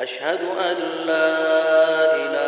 أشهد أن لا إله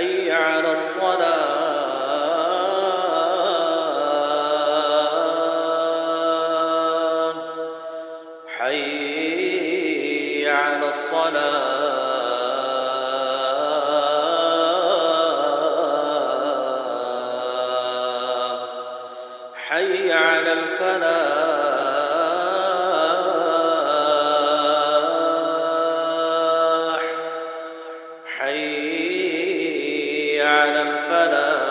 حي على الصلاة. حي على الصلاة. حي على الفلاح. حي على الفلاح